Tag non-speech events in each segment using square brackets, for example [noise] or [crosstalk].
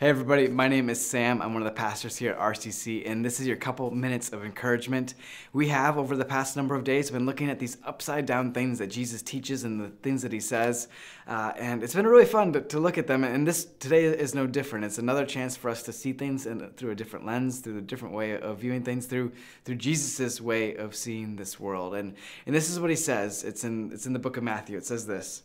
Hey, everybody, my name is Sam. I'm one of the pastors here at RCC, and this is your couple minutes of encouragement. We have, over the past number of days, been looking at these upside down things that Jesus teaches and the things that he says, uh, and it's been really fun to, to, look at them. And this today is no different. It's another chance for us to see things in, through a different lens, through a different way of viewing things, through through Jesus's way of seeing this world. And, and this is what he says. It's in, it's in the book of Matthew. It says this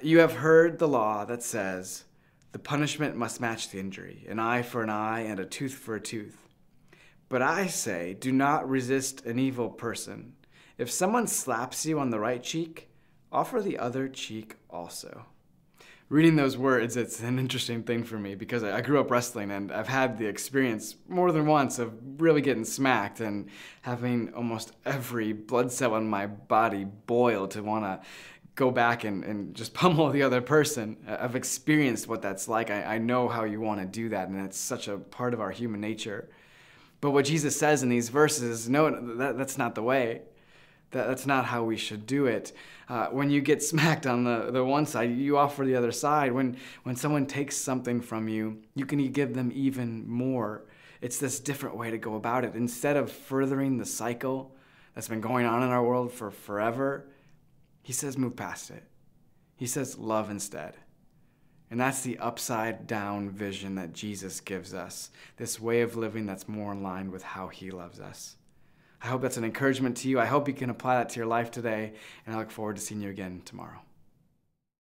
You have heard the law that says, the punishment must match the injury an eye for an eye and a tooth for a tooth. But I say, do not resist an evil person. If someone slaps you on the right cheek, offer the other cheek also. Reading those words, it's an interesting thing for me because I grew up wrestling and I've had the experience more than once of really getting smacked and having almost every blood cell in my body boil to want to go back and, and just [laughs] pummel the other person. I've experienced what that's like. I, I know how you want to do that, and it's such a part of our human nature. But what Jesus says in these verses, no, that, that's not the way. That, that's not how we should do it. Uh, when you get [laughs] smacked on the, the one side, you offer the other side. When, when someone takes something from you, you can give them even more. It's this different way to go about it. Instead of furthering the cycle that's been going on in our world for forever, he says move past it. He says love instead. And that's the upside down vision that Jesus gives us this way of living that's more in line with how he loves us. I hope that's an encouragement to you. I hope you can apply that to your life today, and I look forward to seeing you again tomorrow.